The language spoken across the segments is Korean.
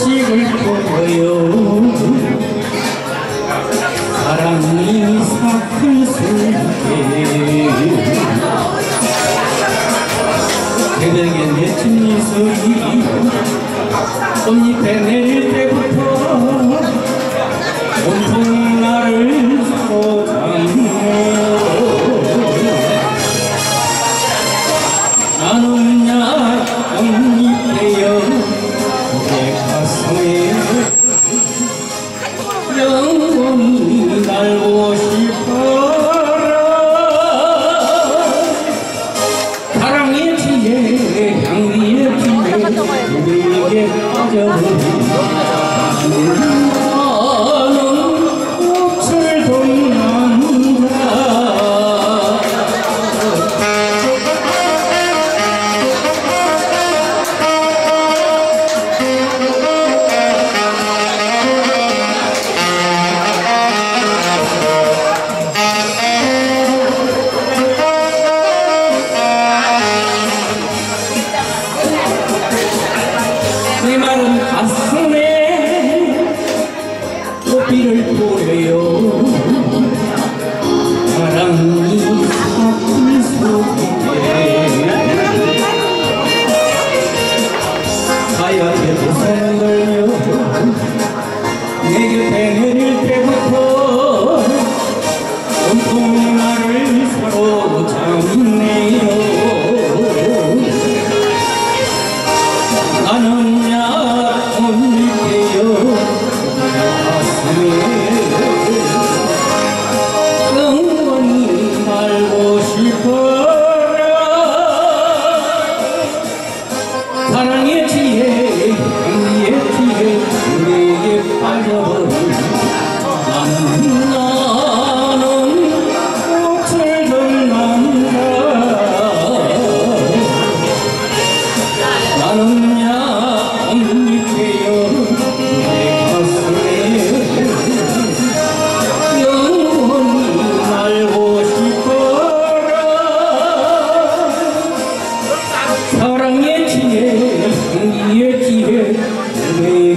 식을 거예요. 사랑이 사클 속에. 그대게 맺힌 미소이 꽃잎에 내릴 때부터 온통 나를 소장해 나는 야 꽃잎에요 영원히 날고 싶어라. 사랑의 지혜 향기의 지혜 우리에게 빠져버린 꽃비를 뿌려요. 사랑이 사풀 속에 하얗게 부산을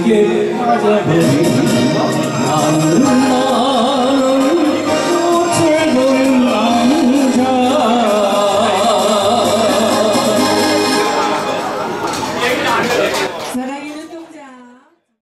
이게 하나 제가